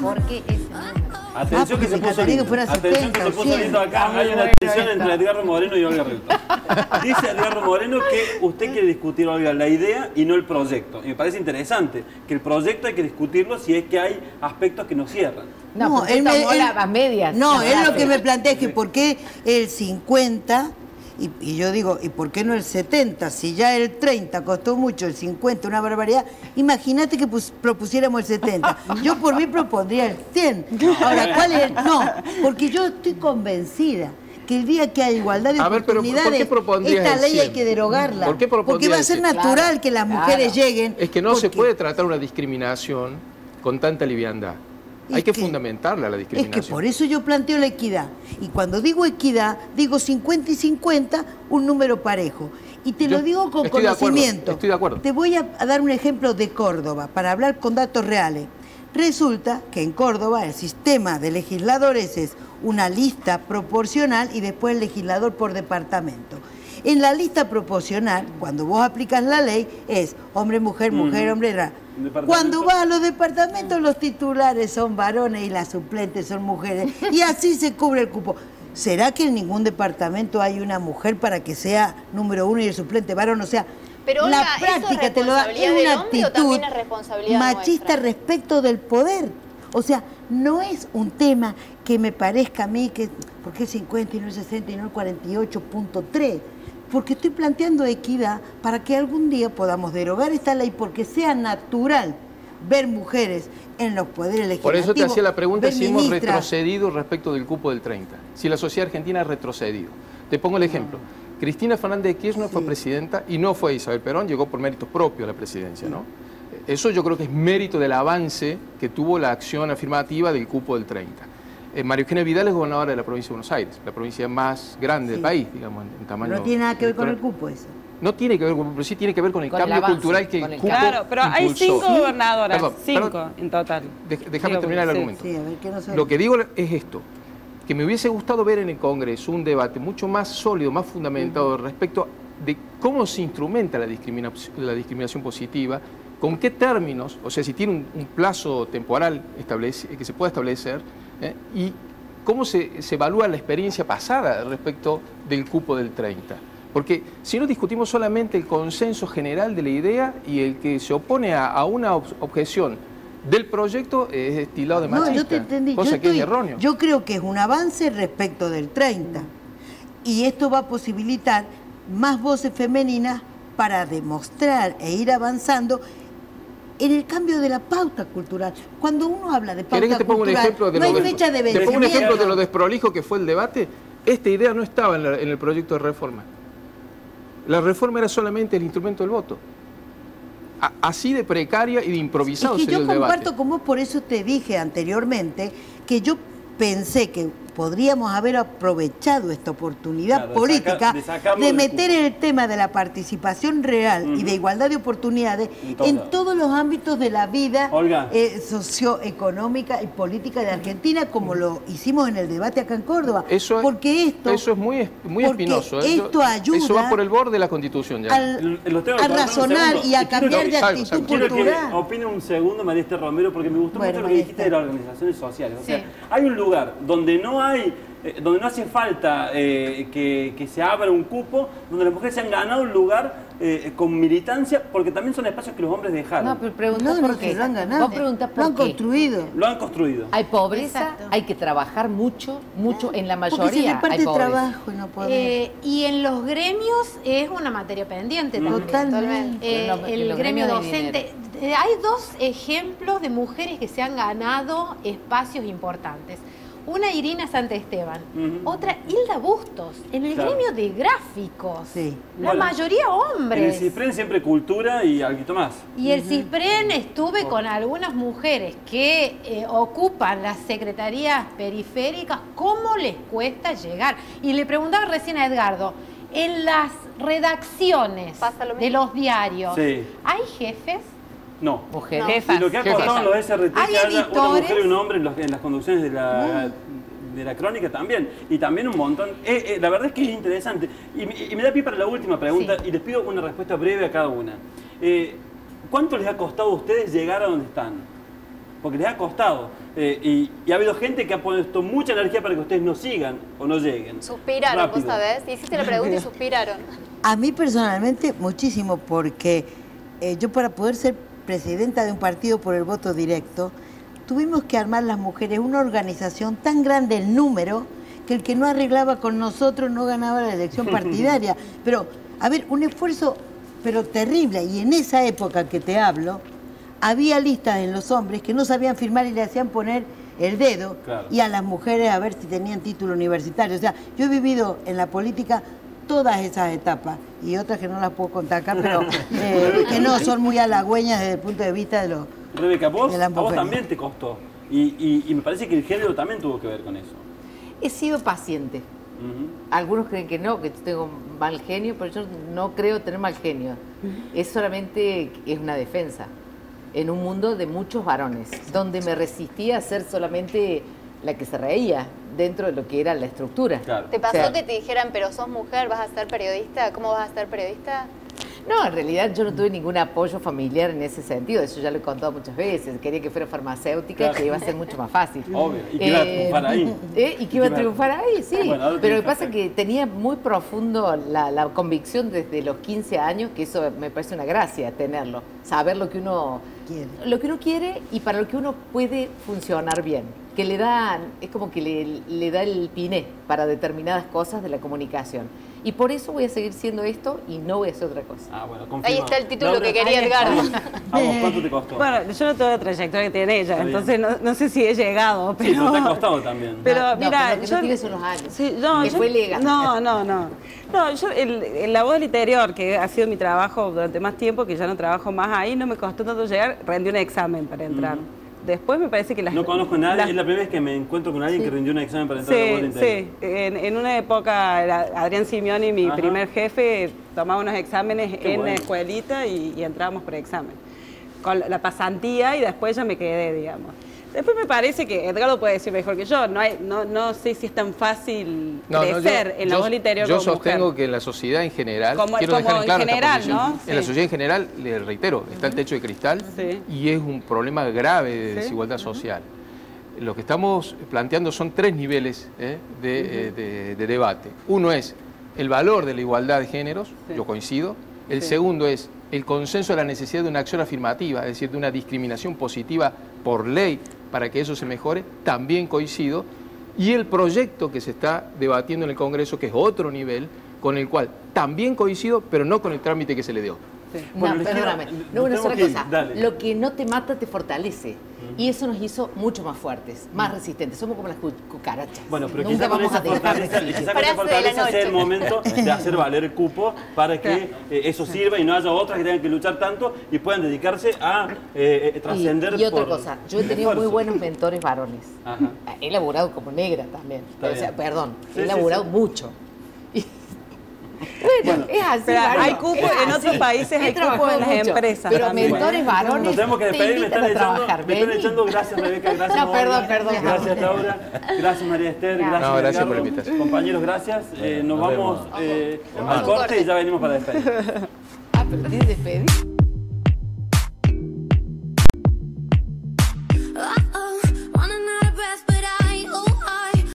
¿Por qué ese número? Atención Ah, porque que se puso lindo. Atención que 70, se puso 100. lindo acá. Hay una bueno tensión entre Edgardo Moreno y Olga Reutemann. Dice Edgardo Moreno que usted quiere discutir, Olga, la idea y no el proyecto. Y me parece interesante que el proyecto hay que discutirlo si es que hay aspectos que nos cierran. No, porque él me- él- la- las medias. No, él lo que me plantea es que por qué el 50, y, y yo digo, ¿y por qué no el 70? Si ya el 30 costó mucho, el 50 una barbaridad, imagínate que pus- propusiéramos el 70. Yo por mí propondría el 100. Ahora, ¿cuál es? el- No, porque yo estoy convencida que el día que hay igualdad de A ver, pero ¿por qué oportunidades, esta ley 100? hay que derogarla. ¿Por qué porque va a ser 100? natural Claro, que las claro. mujeres lleguen. Es que no se puede tratar una discriminación con tanta liviandad. Hay Es que, que- fundamentarla la Es discriminación. que por eso yo planteo la equidad. Y cuando digo equidad, digo 50 y 50, un número parejo. Y te Yo lo digo con estoy de acuerdo, conocimiento. estoy de acuerdo. Te voy a dar un ejemplo de Córdoba para hablar con datos reales. Resulta que en Córdoba el sistema de legisladores es una lista proporcional y después el legislador por departamento. En la lista proporcional, cuando vos aplicas la ley, es hombre, mujer, mujer, Ujú. hombre, ra. Departamento. Cuando vas a los departamentos, los titulares son varones y las suplentes son mujeres. Y así se cubre el cupo. ¿Será que en ningún departamento hay una mujer para que sea número uno y el suplente varón? O sea, Pero, la Olga, ¿eso es práctica te lo da. Es responsabilidad del una actitud también es responsabilidad machista nuestra? respecto del poder. O sea, no es un tema que me parezca a mí que, ¿por qué 50 y no el 60 y no el 48.3? Porque estoy planteando equidad para que algún día podamos derogar esta ley porque sea natural ver mujeres en los poderes legislativos. Por eso te hacía la pregunta si hemos retrocedido respecto del cupo del 30. Si la sociedad argentina ha retrocedido. Te pongo el ejemplo. Cristina Fernández de Kirchner fue presidenta y no fue Isabel Perón, llegó por méritos propios a la presidencia, ¿no? Eso yo creo que es mérito del avance que tuvo la acción afirmativa del cupo del 30. Eh, María Eugenia Vidal es gobernadora de la provincia de Buenos Aires, la provincia más grande del país, digamos, en, en tamaño. No tiene nada que ver con el cupo eso. No tiene que ver con pero sí tiene que ver con el Con el cambio avance, cultural que el cupo. Claro, pero hay impulsó. cinco gobernadoras, Perdón, cinco perdón. en total. Déjame terminar el sí. argumento. Sí, a ver, ¿qué no Lo que digo es esto, que me hubiese gustado ver en el Congreso un debate mucho más sólido, más fundamentado respecto de cómo se instrumenta la, discrimina- la discriminación positiva, con qué términos, o sea, si tiene un, un plazo temporal establece- que se pueda establecer, ¿eh? y cómo se, se evalúa la experiencia pasada respecto del cupo del 30. Porque si no discutimos solamente el consenso general de la idea y el que se opone a, a una ob- objeción del proyecto es estilado de machista, No, yo te entendí. cosa yo, que estoy- es erróneo. yo creo que es un avance respecto del 30. Y esto va a posibilitar más voces femeninas para demostrar e ir avanzando en el cambio de la pauta cultural. Cuando uno habla de pauta ¿Querés que te ponga un cultural, ejemplo de no hay fecha de Te pongo un ejemplo vencimiento. de lo desprolijo que fue el debate. Esta idea no estaba en, la- en el proyecto de reforma. La reforma era solamente el instrumento del voto. Así de precaria y de improvisado Es que se dio yo el debate. comparto con vos, por eso te dije anteriormente que yo pensé que podríamos haber aprovechado esta oportunidad Claro, de política saca- de meter el tema de la participación real y de igualdad de oportunidades En todos en lados. todos los ámbitos de la vida eh, socioeconómica y política de Argentina, como lo hicimos en el debate acá en Córdoba. Eso, porque esto, eso es muy, es- muy espinoso. ¿eh? Esto ayuda Eso va por el borde de la Constitución ya. al- a razonar y a cambiar de salgo, actitud salgo. Cultural. opine un segundo María Romero porque me gustó Bueno, mucho lo que dijiste de las organizaciones sociales. O sea, Sí. hay un lugar donde no hay, eh, donde no hace falta eh, que, que se abra un cupo, donde las mujeres se han ganado un lugar eh, con militancia, porque también son espacios que los hombres dejaron. No, pero preguntás No, por qué. lo han ganado. Vos preguntás Lo han qué. construido. Lo han construido. Hay pobreza, Exacto. hay que trabajar mucho, mucho, en la Porque se mayoría reparte hay pobreza. trabajo y no podemos. Eh, y en los gremios es una materia pendiente también. Totalmente. Eh, los- el gremio docente. Hay dos ejemplos de mujeres que se han ganado espacios importantes. Una Irina Santesteban, Ujú. otra Hilda Bustos, en el Claro. gremio de gráficos. Sí. La Bueno, mayoría En el hombres. CISPREN siempre cultura y algo más. Y el CISPREN estuve con algunas mujeres que eh, ocupan las secretarías periféricas, ¿cómo les cuesta llegar? Y le preguntaba recién a Edgardo, en las redacciones lo de los diarios, Sí. ¿hay jefes? No. Mujeres. Jefas. Y lo que ha Jefas. costado en los SRT Hay que haya una mujer y un hombre en, los- en las conducciones de la, de la crónica también. Y también un montón. Eh, eh, la verdad es que es interesante. Y, me- y me da pie para la última pregunta Sí. y les pido una respuesta breve a cada una. Eh, ¿Cuánto les ha costado a ustedes llegar a donde están? porque les ha costado. Eh, y, y ha habido gente que ha puesto mucha energía para que ustedes no sigan o no lleguen. Suspiraron, vos sabés. Hiciste la pregunta y suspiraron. A mí personalmente muchísimo, porque eh, yo para poder ser presidenta de un partido por el voto directo, tuvimos que armar las mujeres una organización tan grande el número que el que no arreglaba con nosotros no ganaba la elección partidaria. Pero, a ver, un esfuerzo, pero terrible. Y en esa época que te hablo, había listas en los hombres que no sabían firmar y le hacían poner el dedo Claro. y a las mujeres a ver si tenían título universitario. O sea, yo he vivido en la política todas esas etapas y otras que no las puedo contar acá, pero eh, que no son muy halagüeñas desde el punto de vista de los... Rebeca, vos, de a vos también te costó. Y, y- y me parece que el género también tuvo que ver con eso. He sido paciente. Algunos creen que no, que tengo mal genio, pero yo no creo tener mal genio. Es solamente, es una defensa. En un mundo de muchos varones, donde me resistía a ser solamente la que se reía dentro de lo que era la estructura. Claro. ¿Te pasó O sea, que te dijeran, pero sos mujer, vas a ser periodista? ¿Cómo vas a ser periodista? No, en realidad yo no tuve ningún apoyo familiar en ese sentido, eso ya lo he contado muchas veces. Quería que fuera farmacéutica, Claro. que iba a ser mucho más fácil. Obvio, y que iba a triunfar ahí. ¿eh? Y que iba a triunfar ahí, sí. Bueno, Pero lo que pasa es que tenía muy profundo la, la convicción desde los 15 años, que eso me parece una gracia tenerlo, saber lo que uno Quiere. lo que uno quiere y para lo que uno puede funcionar bien. Que le da, es como que le, le da el piné para determinadas cosas de la comunicación. Y por eso voy a seguir siendo esto y no voy a hacer otra cosa. Ah, bueno, Ahí está el título Laura, que quería. ¿A vos cuánto te costó? Bueno, yo no tengo la trayectoria que tiene ella, entonces no, no sé si he llegado, pero... Sí, te ha costado también. Pero No, no, mira, pero yo, no tiene son los años. Sí, no, Que yo- fue legal. No, no, no. No, yo el, el- la voz del interior, que ha sido mi trabajo durante más tiempo, que ya no trabajo más ahí, no me costó tanto llegar, rendí un examen para entrar. Después me parece que las... No conozco a nadie, las- es la primera vez que me encuentro con alguien que rindió un examen para entrar a la Sí. Interior. En, en una época, Adrián Simeoni, mi Ajá. primer jefe, tomaba unos exámenes Qué en la escuelita y, y entrábamos por examen. Con la pasantía y después ya me quedé, digamos. Después me parece que Edgardo puede decir mejor que yo. No, hay, no, no sé si es tan fácil No, no, yo- crecer en la yo- voz del interior Yo como sostengo mujer. que en la sociedad en general, Como- quiero como dejar en en claro esta general, posición. ¿no? En la sociedad en general, le reitero, está el techo de cristal Sí. y es un problema grave de Sí. desigualdad social. Lo que estamos planteando son tres niveles ¿eh? de, eh, de- de debate. Uno es el valor de la igualdad de géneros, yo coincido. El segundo es el consenso de la necesidad de una acción afirmativa, es decir, de una discriminación positiva por ley para que eso se mejore, también coincido. Y el proyecto que se está debatiendo en el Congreso, que es otro nivel, con el cual también coincido, pero no con el trámite que se le dio. Bueno, no, perdóname. No, una sola ir, cosa. dale. Lo que no te mata te fortalece. Y eso nos hizo mucho más fuertes, más resistentes. Somos como las cu- cucarachas. Bueno, pero Nunca vamos a dejar de fortaleza, quizá con esa sea el momento de hacer valer el cupo para que eh, eso sirva y no haya otras que tengan que luchar tanto y puedan dedicarse a eh, eh, trascender Y, y otra por cosa, yo he tenido muy buenos mentores varones. Ajá. He laburado como negra también. O sea, perdón, Sí, he sí, laburado sí. mucho. Y- bueno, es así. Pero hay cupo, en así. otros países hay cupo en las mucho, empresas Pero también. mentores varones Nos tenemos que te despedir, me invitan están, a echando, trabajar. me están echando. Gracias Rebeca, gracias No, Mónica, perdón, perdón. Gracias Laura, gracias María Esther, gracias No, gracias por la invitación. Compañeros, gracias. Eh, nos, nos vamos eh, al corte y ya venimos para despedir. Ah, pero tienes despedida.